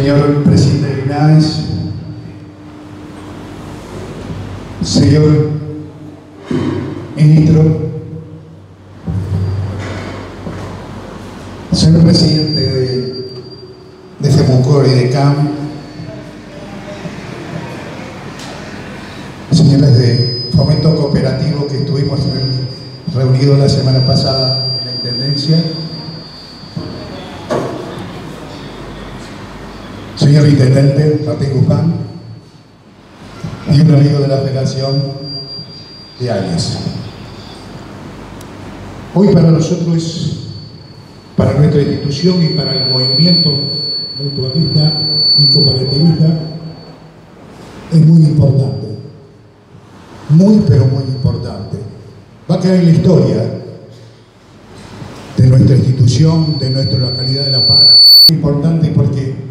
señor presidente de INAES, señor ministro, señor presidente de, de FEMUCOR y de CAM, señores de Fomento Cooperativo que estuvimos reunidos la semana pasada en la Intendencia, señor Intendente Martín Guzmán y un amigo de la Federación de Águilas. Hoy para nosotros, para nuestra institución y para el movimiento mutualista y cooperativista, es muy importante. Muy, pero muy importante. Va a quedar en la historia de nuestra institución, de nuestra localidad de La Para. Importante porque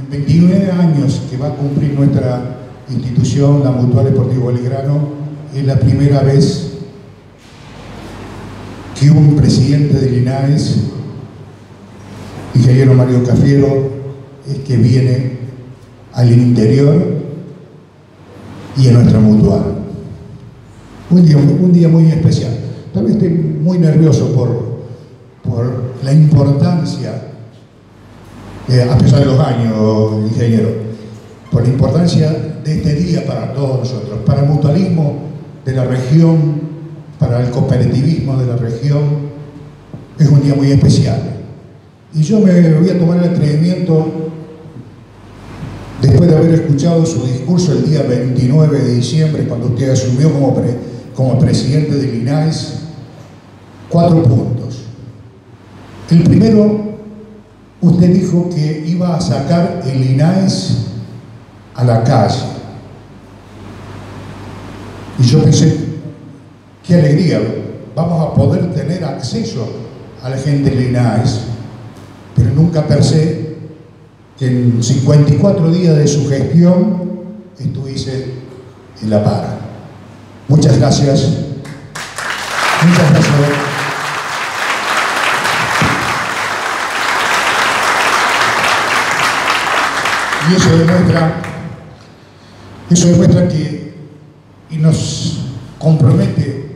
en 29 años que va a cumplir nuestra institución, la Mutual Deportivo Belgrano, es la primera vez que un presidente del INAES, ingeniero Mario Cafiero, es que viene al interior y a nuestra mutual. Un día, muy especial. Tal vez esté muy nervioso por, por la importancia, eh, a pesar de los años, ingeniero, por la importancia de este día para todos nosotros, para el mutualismo de la región para el cooperativismo de la región es un día muy especial. Y yo me voy a tomar el atrevimiento, después de haber escuchado su discurso el día 29 de diciembre, cuando usted asumió como, como presidente del INAES, cuatro puntos. El primero, usted dijo que iba a sacar el INAES a la calle. Y yo pensé, qué alegría, vamos a poder tener acceso a la gente de INAES, pero nunca pensé que en 54 días de su gestión estuviese en La Para. Muchas gracias. Muchas gracias. Y eso demuestra, eso demuestra que, y nos compromete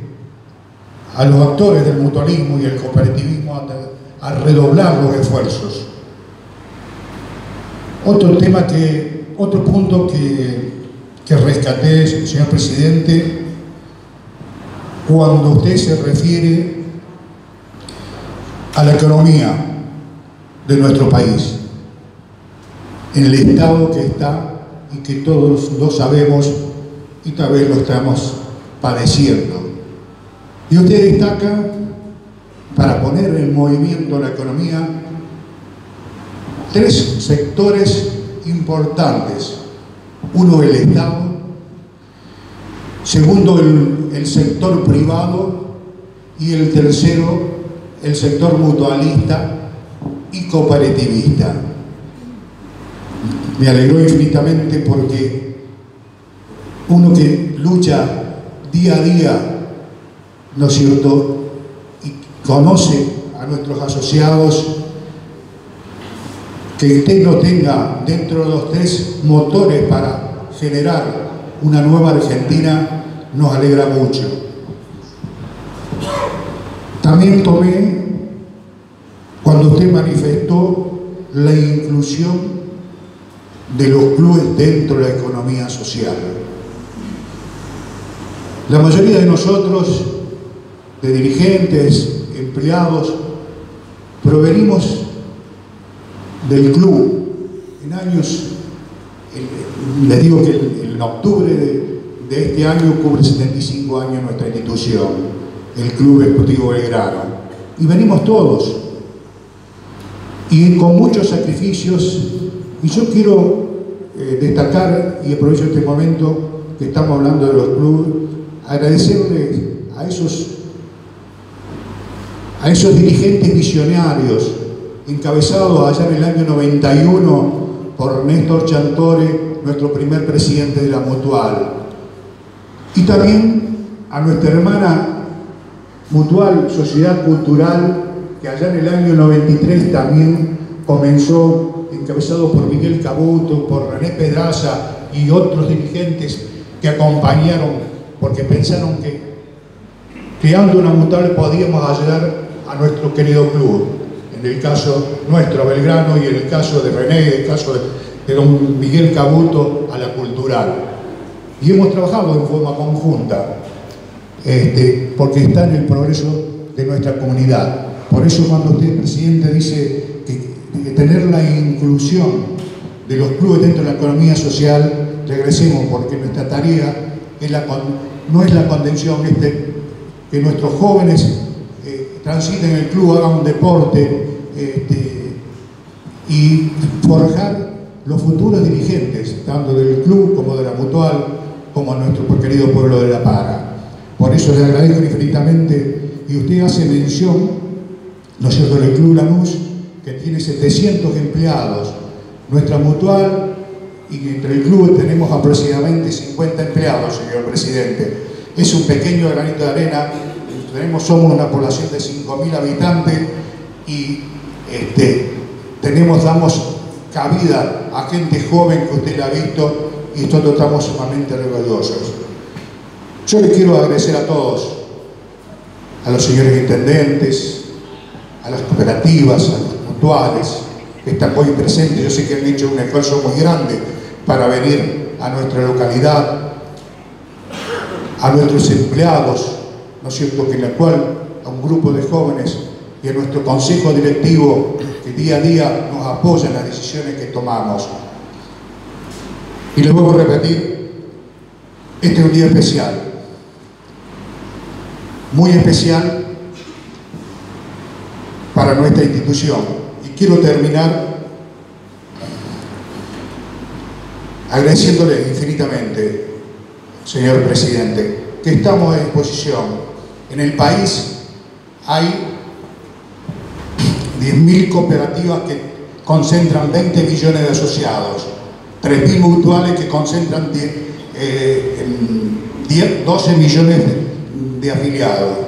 a los actores del mutualismo y el cooperativismo a, redoblar los esfuerzos. Otro tema que, otro punto que, que rescaté, señor presidente, cuando usted se refiere a la economía de nuestro país, en el estado que está y que todos lo sabemos y tal vez lo estamos padeciendo. Y usted destaca, para poner en movimiento la economía, tres sectores importantes. Uno, el Estado. Segundo, el, el sector privado. Y el tercero, el sector mutualista y cooperativista. Me alegró infinitamente porque uno que lucha día a día ¿no es cierto? Y conoce a nuestros asociados, que usted no tenga dentro de los tres motores para generar una nueva Argentina, nos alegra mucho. También tomé cuando usted manifestó la inclusión de los clubes dentro de la economía social. La mayoría de nosotros de dirigentes, empleados, provenimos del club. En años, les digo que en octubre de, este año cubre 75 años nuestra institución, el Club Deportivo Belgrano. Y venimos todos, y con muchos sacrificios, y yo quiero eh, destacar, y aprovecho este momento que estamos hablando de los clubes, agradecerle a esos a esos dirigentes visionarios, encabezados allá en el año 91 por Néstor Chantore, nuestro primer presidente de la Mutual. Y también a nuestra hermana Mutual Sociedad Cultural, que allá en el año 93 también comenzó en encabezado por Miguel Cabuto, por René Pedraza y otros dirigentes que acompañaron porque pensaron que creando una mutual podíamos ayudar a nuestro querido club. En el caso nuestro, Belgrano, y en el caso de René, en el caso de, don Miguel Cabuto, a la cultural. Y hemos trabajado en forma conjunta, este, porque está en el progreso de nuestra comunidad. Por eso cuando usted, presidente, dice que, tener la inclusión de los clubes dentro de la economía social, regresemos, porque nuestra tarea no es la contención, este, que nuestros jóvenes eh, transiten el club, hagan un deporte este, y forjar los futuros dirigentes, tanto del club como de la mutual, como nuestro querido pueblo de La Para. Por eso le agradezco infinitamente y usted hace mención, ¿no cierto?, del Club Lanús, que tiene 700 empleados. Nuestra mutual y entre el club tenemos aproximadamente 50 empleados, señor presidente. Es un pequeño granito de arena, tenemos, somos una población de 5.000 habitantes y este, tenemos, damos cabida a gente joven que usted la ha visto y nosotros estamos sumamente orgullosos. Yo les quiero agradecer a todos, a los señores intendentes, a las cooperativas, a los que están hoy presentes. Yo sé que han hecho un esfuerzo muy grande para venir a nuestra localidad, a nuestros empleados, ¿no es cierto?, que en la cual a un grupo de jóvenes y a nuestro consejo directivo que día a día nos apoya en las decisiones que tomamos. Y les vuelvo a repetir, este es un día especial, muy especial para nuestra institución. Quiero terminar agradeciéndole infinitamente, señor presidente, que estamos a disposición. En el país hay 10.000 cooperativas que concentran 20 millones de asociados, 3.000 mutuales que concentran 12 eh, millones de afiliados.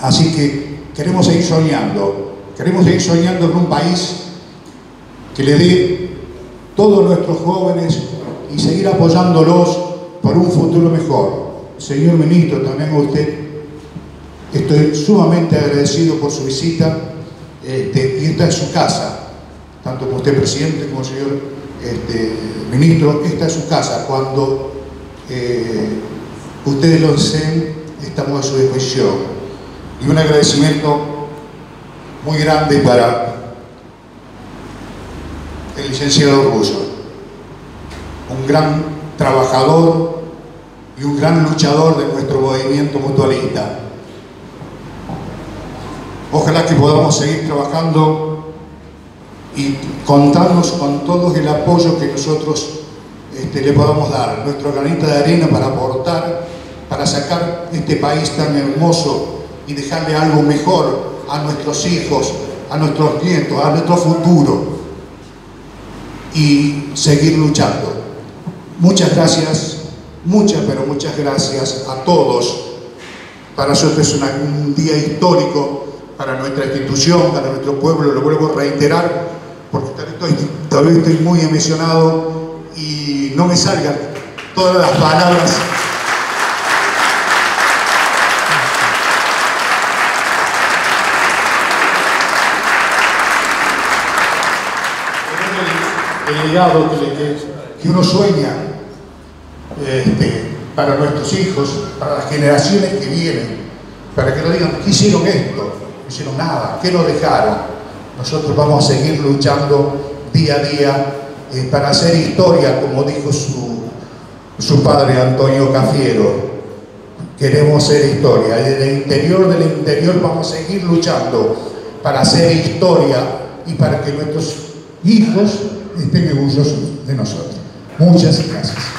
Así que queremos seguir soñando, queremos seguir soñando en un país que le dé todos nuestros jóvenes y seguir apoyándolos por un futuro mejor. Señor Ministro, también a usted estoy sumamente agradecido por su visita este, y esta es su casa, tanto como usted presidente como señor este, ministro, esta es su casa. Cuando eh, ustedes lo deseen, estamos a su disposición y un agradecimiento muy grande para el licenciado Russo, un gran trabajador y un gran luchador de nuestro movimiento mutualista. Ojalá que podamos seguir trabajando y contarnos con todo el apoyo que nosotros este, le podamos dar, nuestro granito de arena para aportar, para sacar este país tan hermoso y dejarle algo mejor a nuestros hijos, a nuestros nietos, a nuestro futuro y seguir luchando. Muchas gracias, muchas pero muchas gracias a todos. Para nosotros es un día histórico para nuestra institución, para nuestro pueblo, lo vuelvo a reiterar, porque todavía estoy muy emocionado y no me salgan todas las palabras que, uno sueña este, para nuestros hijos, para las generaciones que vienen, para que no digan, ¿qué hicieron esto? No hicieron nada, ¿qué lo dejaron? Nosotros vamos a seguir luchando día a día eh, para hacer historia, como dijo su, su padre Antonio Cafiero. Queremos hacer historia. Desde el interior del interior vamos a seguir luchando para hacer historia y para que nuestros hijos estén orgullosos de nosotros. Muchas gracias.